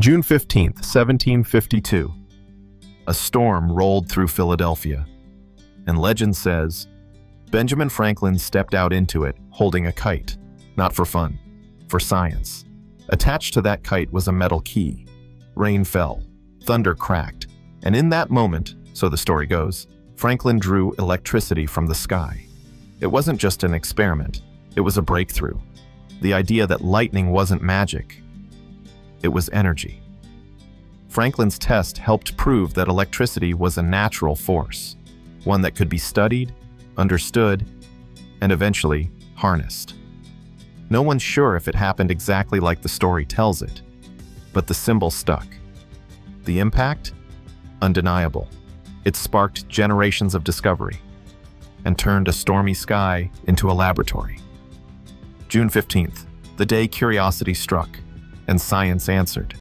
June 15, 1752. A storm rolled through Philadelphia, and legend says Benjamin Franklin stepped out into it holding a kite, not for fun, for science. Attached to that kite was a metal key. Rain fell, thunder cracked, and in that moment, so the story goes, Franklin drew electricity from the sky. It wasn't just an experiment, it was a breakthrough. The idea that lightning wasn't magic, it was energy. Franklin's test helped prove that electricity was a natural force, one that could be studied, understood, and eventually harnessed. No one's sure if it happened exactly like the story tells it, but the symbol stuck. The impact? Undeniable. It sparked generations of discovery and turned a stormy sky into a laboratory. June 15th, the day curiosity struck and science answered.